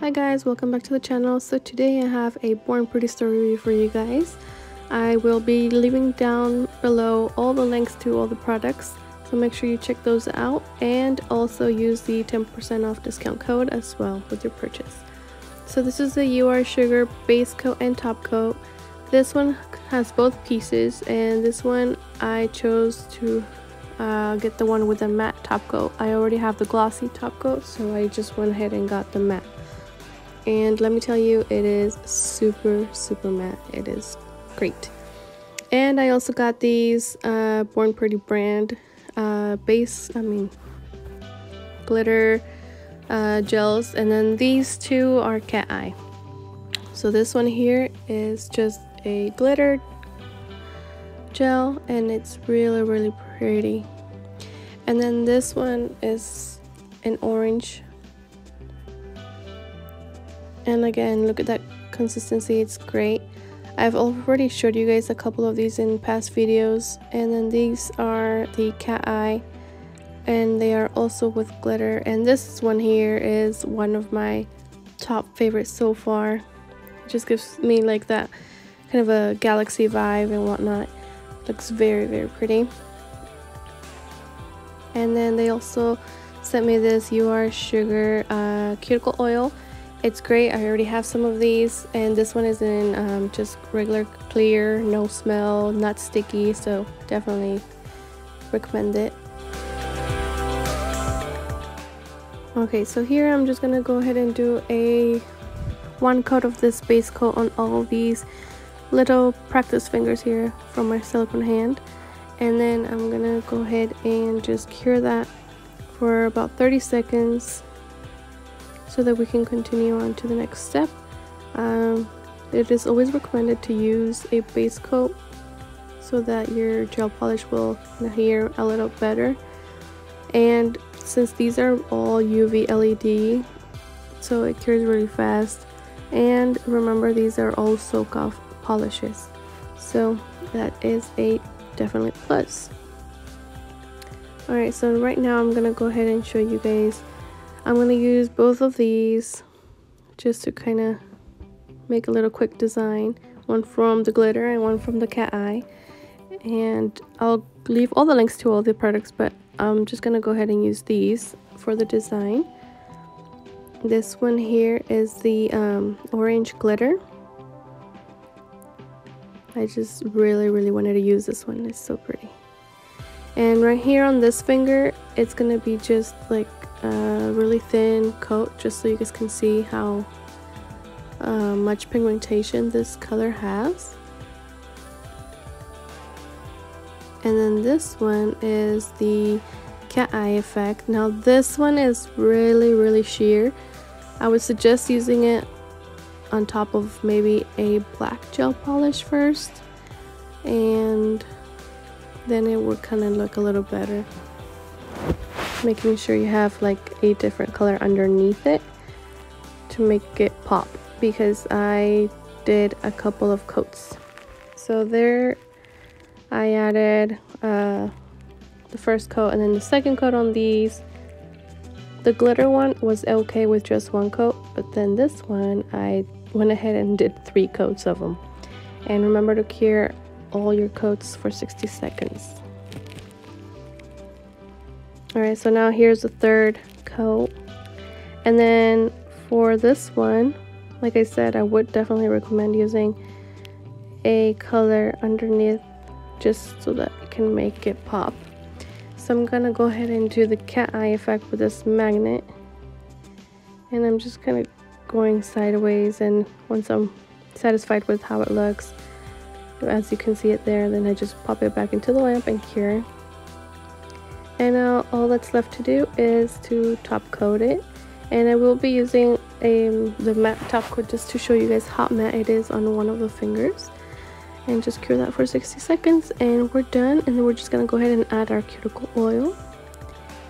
Hi guys, welcome back to the channel. So today I have a Born Pretty story for you guys. I will be leaving down below all the links to all the products, so make sure you check those out and also use the 10% off discount code as well with your purchase. So this is the UR Sugar base coat and top coat. This one has both pieces and this one I chose to uh, get the one with the matte top coat. I already have the glossy top coat so I just went ahead and got the matte. And let me tell you it is super super matte. It is great. And I also got these uh, Born Pretty brand uh, base, I mean glitter uh, gels and then these two are cat eye. So this one here is just a glitter gel and it's really really pretty and then this one is an orange and again look at that consistency it's great. I've already showed you guys a couple of these in past videos and then these are the cat eye and they are also with glitter. And this one here is one of my top favorites so far. It just gives me like that kind of a galaxy vibe and whatnot. Looks very very pretty. And then they also sent me this UR Sugar uh, cuticle oil it's great. I already have some of these and this one is in um, just regular clear no smell not sticky so definitely recommend it. Okay so here I'm just gonna go ahead and do a one coat of this base coat on all these little practice fingers here from my silicone hand. And then I'm gonna go ahead and just cure that for about 30 seconds so that we can continue on to the next step. Um, it is always recommended to use a base coat so that your gel polish will adhere a little better. And since these are all UV LED so it cures really fast. And remember these are all soak off polishes. So that is a definitely plus. Alright so right now I'm gonna go ahead and show you guys I'm gonna use both of these just to kind of make a little quick design. One from the glitter and one from the cat eye. And I'll leave all the links to all the products but I'm just gonna go ahead and use these for the design. This one here is the um, orange glitter. I just really really wanted to use this one. It's so pretty. And right here on this finger it's gonna be just like a really thin coat just so you guys can see how uh, much pigmentation this color has. And then this one is the cat eye effect. Now this one is really really sheer. I would suggest using it on top of maybe a black gel polish first and then it would kind of look a little better making sure you have like a different color underneath it to make it pop because I did a couple of coats. So there I added uh, the first coat and then the second coat on these. The glitter one was okay with just one coat but then this one I went ahead and did three coats of them and remember to cure all your coats for 60 seconds alright so now here's the third coat. And then for this one like I said I would definitely recommend using a color underneath just so that you can make it pop. So I'm gonna go ahead and do the cat eye effect with this magnet. And I'm just kind of going sideways and once I'm satisfied with how it looks as you can see it there then I just pop it back into the lamp and cure and now all that's left to do is to top coat it. And I will be using um, the matte top coat just to show you guys how matte it is on one of the fingers. And just cure that for 60 seconds and we're done. And then we're just gonna go ahead and add our cuticle oil.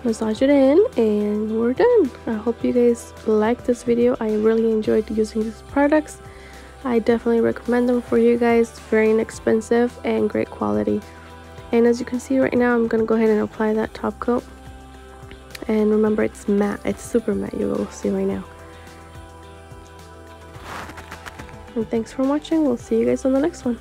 Massage it in and we're done. I hope you guys liked this video. I really enjoyed using these products. I definitely recommend them for you guys. Very inexpensive and great quality and as you can see right now I'm gonna go ahead and apply that top coat. And remember it's matte. It's super matte you will see right now. And thanks for watching. We'll see you guys on the next one.